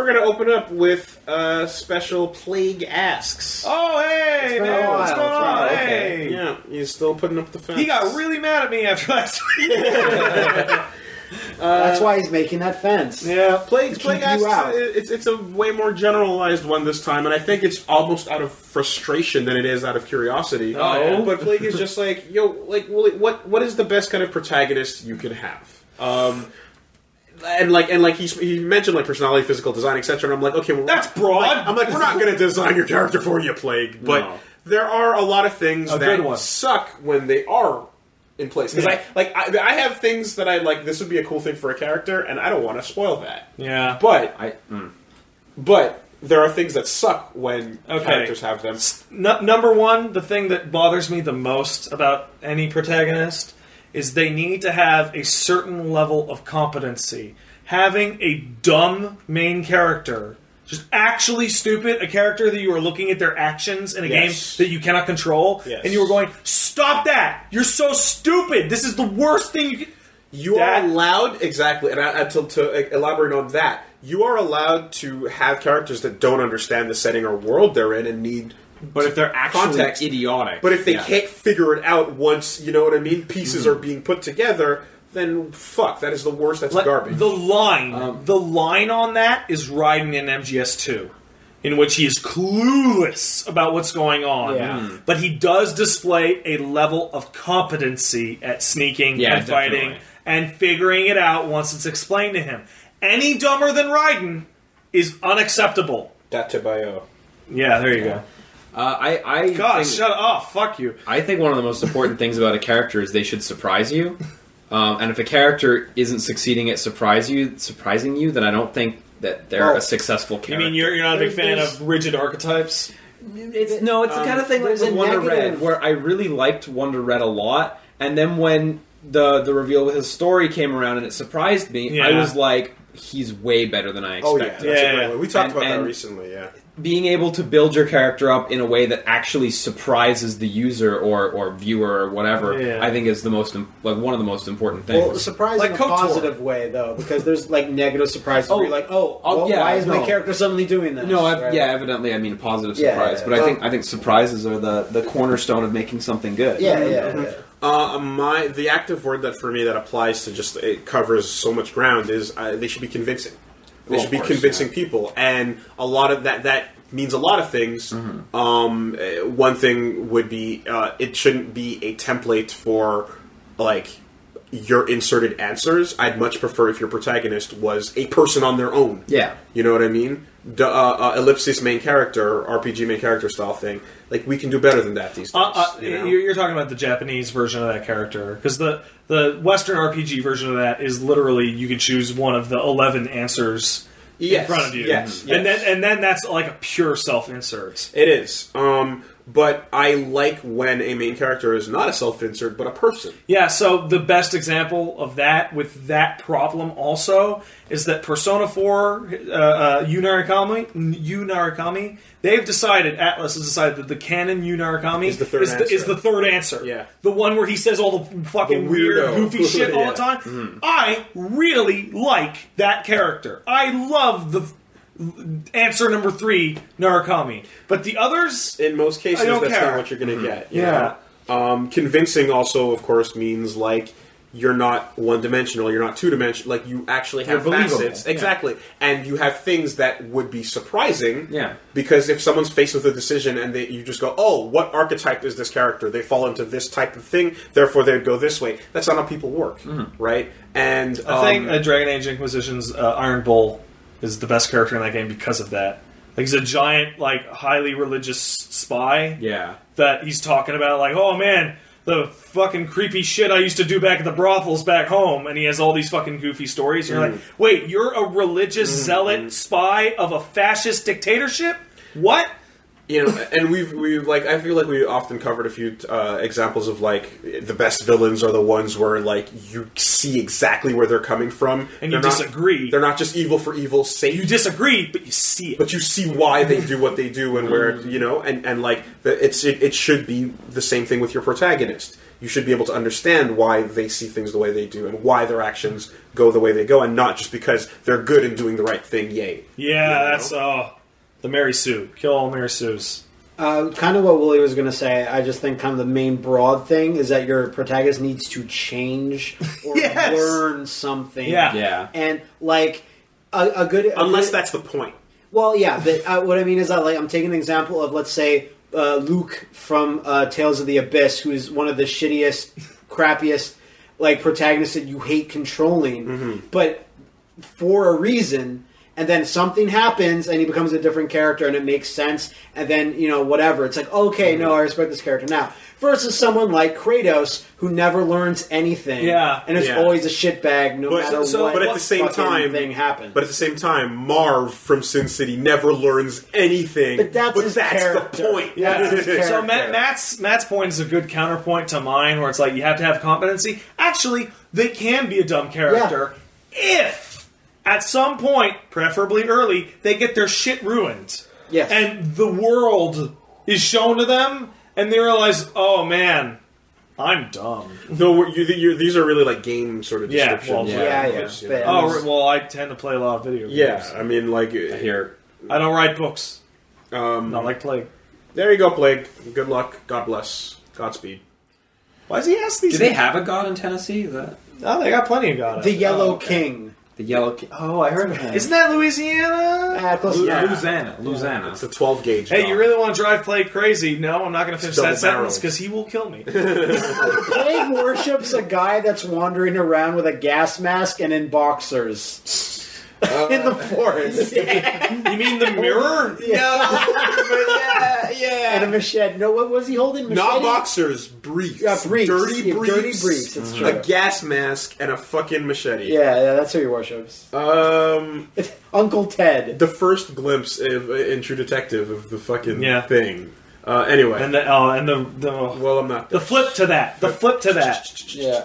We're gonna open up with uh, special plague asks. Oh, hey, been a man, what's while. going on? Wow, Hey. Yeah, he's still putting up the fence. He got really mad at me after last week. That's why he's making that fence. yeah. Plague, keep plague you asks. out. It's it's a way more generalized one this time, and I think it's almost out of frustration than it is out of curiosity. Oh, yeah. but plague is just like yo, like well, what what is the best kind of protagonist you can have? Um, and like and like he he mentioned like personality, physical design, etc. And I'm like, okay, well, That's broad. I'm like, I'm like, we're not going to design your character for you, plague, but No. there are a lot of things A that suck when they are in place because Yeah. I like I, I have things that I like. This would be a cool thing for a character, and I don't want to spoil that. Yeah. But I, mm. but there are things that suck when Okay. characters have them. N- number one, the thing that bothers me the most about any protagonist is they need to have a certain level of competency. Having a dumb main character, just actually stupid, a character that you are looking at their actions in a Yes. game that you cannot control, Yes. and you are going, "Stop that! You're so stupid! This is the worst thing you can." You That- are allowed exactly, and I, I- to, to elaborate on that, you are allowed to have characters that don't understand the setting or world they're in and need. But if they're actually Context. idiotic, But if they yeah. can't figure it out once, you know what I mean, pieces Mm-hmm. are being put together, then fuck, that is the worst. That's Like, garbage. The line, Um, the line on that is Raiden in MGS2, in which he is clueless about what's going on. Yeah. Mm. But he does display a level of competency at sneaking Yeah, and fighting and figuring it out once it's explained to him. Any dumber than Raiden is unacceptable. that to bio. Yeah, there you go. Uh, I, I God, think, shut up. Fuck you. I think one of the most important things about a character is they should surprise you. Um, and if a character isn't succeeding at surprise you, surprising you, then I don't think that they're Well, a successful You character. mean you're, you're not a big fan of rigid archetypes? It's no, it's the Um, kind of thing like with Wonder negative- Red, where I really liked Wonder Red a lot, and then when the the reveal with his story came around and it surprised me, I was like, he's way better than I Oh yeah, expected. that's Yeah, a great yeah. one. We talked And- about that and- recently. Yeah, Being able to build your character up in a way that actually surprises the user or, or viewer or whatever, Yeah. I think is the most im- like one of the most important things. Well, surprise Like in a KOTOR. positive way though, because there's like negative surprises Oh. where you're like, oh, Oh, well, yeah, why is my character suddenly doing this? no, ev- Right? yeah, evidently, I mean a positive Yeah, surprise, yeah, but I yeah. think I think surprises are the, the cornerstone of making something good. yeah, yeah, mm-hmm. yeah. Mm-hmm. Uh, my the active word that for me that applies to just it covers so much ground is uh, they should be convincing. They Well, should be course, convincing yeah. people, and a lot of that that means a lot of things. Mm-hmm. Um, uh, one thing would be uh, it shouldn't be a template for like your inserted answers. I'd much prefer if your protagonist was a person on their own. Yeah. You know what I mean? Uh, uh, ellipsis main character, RPG main character style thing. Like we can do better than that these days. Uh, uh, you know? you're talking about the Japanese version of that character because the the Western RPG version of that is literally you can choose one of the eleven answers Yes, in front of you, yes, yes. and then and then that's like a pure self insert. It is. Um, but I like when a main character is not a self insert, but a person. Yeah, so the best example of that with that problem also is that Persona 4, uh, uh, Yu Narukami, Yu Narukami, they've decided, Atlus has decided that the canon Yu Narukami Is the third is, the, is answer. the third answer. Yeah. The one where he says all the fucking The weird, goofy shit all Yeah. the time. I really like that character. I love the answer number three, Narukami. But the others, In most cases, I don't that's care. not what you're going to get. you Yeah. know? Um, convincing also, of course, means like you're not one dimensional. You're not two dimensional. Like you actually have You're believable. facets, Yeah. exactly, and you have things that would be surprising. Yeah. Because if someone's faced with a decision and they, you just go, "Oh, what archetype is this character? They fall into this type of thing, therefore they'd go this way." That's not how people work, right? And Mm-hmm. I think um, uh, Dragon Age Inquisition's uh, Iron Bull is the best character in that game because of that. Like he's a giant, like highly religious spy Yeah. that he's talking about. Like, oh man, the fucking creepy shit I used to do back at the brothels back home, and he has all these fucking goofy stories. And you're like, mm. wait, you're a religious mm-hmm. zealot spy of a fascist dictatorship? What? You know, and we've we like I feel like we often covered a few uh, examples of like the best villains are the ones where like you see exactly where they're coming from, And you They're not- disagree. they're not just evil for evil's sake. You disagree, but you see it. but you see why they do what they do and where you know and and like it's it, it should be the same thing with your protagonist you should be able to understand why they see things the way they do and why their actions go the way they go and not just because they're good and doing the right thing yay yeah, You know? that's oh, the Mary Sue. Kill all Mary Sues. Uh, kind of what Woolie was going to say. I just think kind of the main broad thing is that your protagonist needs to change or Yes. learn something. Yeah. Yeah. and like a, a good a unless good- that's the point Well, yeah, but uh, what I mean is that like I'm taking an example of let's say uh, Luke from uh, Tales of the Abyss, who is one of the shittiest, crappiest like protagonists that you hate controlling, but for a reason. And then something happens, and he becomes a different character, and it makes sense. And then you know whatever. It's like okay, no, I respect this character now. Versus someone like Kratos, who never learns anything, Yeah. and is Yeah. always a shitbag no But- matter so- what. but at the same time- thing happens. but at the same time marv from sin city never learns anything But that's his character. the point Yeah, that's his So. Matt, Matt's Matt's point is a good counterpoint to mine, where it's like you have to have competency. Actually, they can be a dumb character if, at some point, preferably early, they get their shit ruined, yes, and the world is shown to them, and they realize, oh man, I'm dumb. no you, you, these are really like game sort of Yeah, descriptions well, yeah, yeah. Because, you But- know, Oh well, I tend to play a lot of video games. yeah i mean like Here. I don't write books. um, Not like plague. there you go plague good luck god bless godspeed Why does he ask these? Do they have a god in Tennessee? Is that Oh, they got plenty of God. the Yellow Oh, okay. King. The Yellow? Ki- Oh, I heard of him. Isn't that Louisiana? Ah, close Lu- enough. Louisiana? Louisiana. it's a 12 gauge Hey, dog. you really want to drive Plague crazy? No, I'm not going to finish that double sentence because he will kill me. Plague worships a guy that's wandering around with a gas mask and in boxers in the forest you mean the mirror? yeah, yeah and a machete. No, what was he holding? Machete? not boxers briefs Yeah, briefs. dirty Yeah, briefs dirty briefs, it's true. a gas mask and a fucking machete Yeah, yeah, that's who he worships. um Uncle Ted. the first glimpse of, in True Detective of the fucking Yeah. thing. Uh, anyway, And the oh, and the the well, I'm not. the flip to that. The flip to that. Yeah.